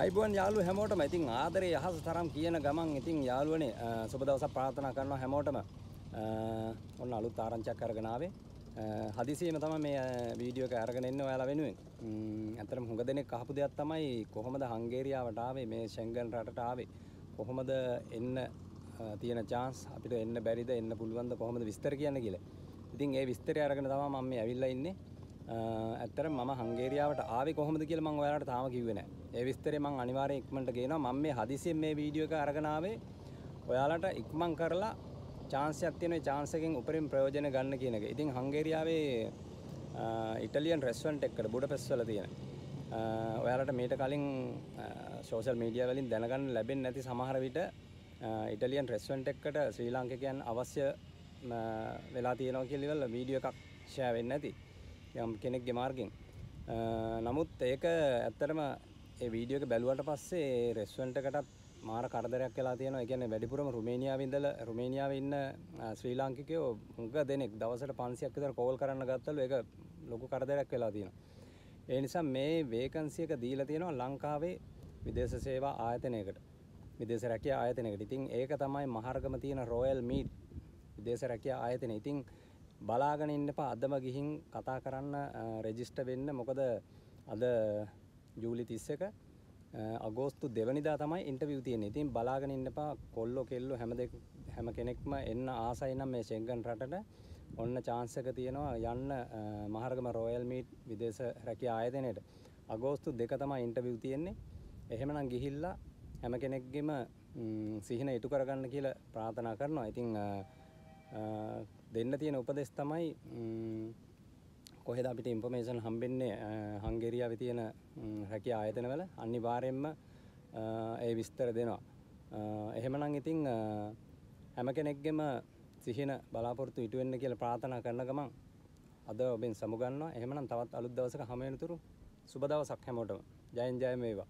අයිබුවන් යාලු හැමෝටම. ඉතින් ආදරේ අහස තරම් කියන ගමන් ඉතින් යාළුවනේ සුබ දවසක් ප්‍රාර්ථනා කරනවා හැමෝටම. ඔන්න අලුත් ආරංචියක් අරගෙන ආවේ. හදිසියෙම තමයි මේ වීඩියෝ එක අරගෙන එන්න ඔයාලා වෙනුවෙන්. ඇත්තටම හුඟ දෙනෙක් අහපු දෙයක් තමයි කොහොමද හංගේරියාවට ආවේ මේ ෂෙන්ගන් රටට ආවේ. කොහොමද එන්න තියෙන chance අපිට එන්න බැරිද එන්න පුළුවන්ද කොහොමද විස්තර කියන්න කියලා. ඉතින් ඒ විස්තරය අරගෙන තමයි මම මේ ඇවිල්ලා ඉන්නේ. ඇත්තට මම හංගේරියාවට ආවේ කොහොමද කියලා මම ඔයාලට තාම කිව්වේ නැහැ. ඒ විස්තරේ මම අනිවාර්යෙන් ඉක්මනට ගේනවා. මම මේ හදිසියෙන් මේ වීඩියෝ එක අරගෙන ආවේ ඔයාලට ඉක්මන් කරලා chance එකක් තියෙන chance එකෙන් උපරිම ප්‍රයෝජන ගන්න කියන එක. ඉතින් හංගේරියාවේ ඉටලියන් රෙස්ටොරන්ට් එකකට බුඩපෙස්ට් වල තියෙන. ඔයාලට මීට කලින් සෝෂල් මීඩියා වලින් දැනගන්න ලැබෙන්නේ නැති සමහර විට ඉටලියන් රෙස්ටොරන්ට් එකකට ශ්‍රී ලාංකිකයන් අවශ්‍ය වෙලා තියෙනවා කියලා වීඩියෝ එකක් ෂෙයා වෙන්නේ නැති. යම් කෙනෙක්ගේ මාර්ගෙන් නමුත් ඒක ඇත්තටම ඒ වීඩියෝ එක බැලුවට පස්සේ රෙස්ටොරන්ට් එකටත් මාර කරදරයක් වෙලා තියෙනවා. ඒ කියන්නේ වැඩිපුරම රුමේනියාවේ ඉඳලා රුමේනියාවේ ඉන්න ශ්‍රී ලාංකිකයෝ මුග දෙනෙක් දවසට 500ක් විතර කෝල් කරන්න ගත්තලු. ඒක ලොකු කරදරයක් වෙලා තියෙනවා. ඒ නිසා මේ වේකන්සි එක දීලා තියෙනවා ලංකාවේ විදේශ සේවා ආයතනයකට. විදේශ රැකියා ආයතනයකට. ඉතින් ඒක තමයි මහර්ගම තියෙන රොයල් මීට් විදේශ රැකියා ආයතනය. ඉතින් බලාගෙන ඉන්න එපා අදම ගිහින් කතා කරන්න රෙජිස්ටර් වෙන්න මොකද අද ජූලි 31 අගෝස්තු දෙවනිදා තමයි ඉන්ටර්විව් තියෙන්නේ. ඉතින් බලාගෙන ඉන්න එපා කොල්ලෝ කෙල්ලෝ හැම දෙක හැම කෙනෙක්ම එන්න ආසයි නම් මේ ෂෙන්ගන් රටට ඔන්න chance එක තියෙනවා යන්න මහරගම රොයල් මීට් විදේශ රැකියා ආයතනයට. අගෝස්තු දෙක තමයි ඉන්ටර්විව් තියෙන්නේ. එහෙමනම් ගිහිල්ලා හැම කෙනෙක්ගෙම සිහින ඉටු කරගන්න කියලා ප්‍රාර්ථනා කරනවා. ඉතින් දෙන්න තියෙන උපදෙස් තමයි කොහෙද අපිට ඉන්ෆර්මේෂන් හම්බෙන්නේ හංගේරියාවේ තියෙන රැකියා ආයතනවල අනිවාර්යයෙන්ම ඒ විස්තර දෙනවා. එහෙමනම් ඉතින් හැම කෙනෙක්ගෙම සිහින බලාපොරොත්තු ඉටු වෙන්න කියලා ප්‍රාර්ථනා කරන ගමන් අද ඔබෙන් සමුගන්නවා. එහෙමනම් තවත් අලුත් දවසක හමු වෙනතුරු සුබ දවසක් හැමෝටම. ජයෙන් ජය වේවා.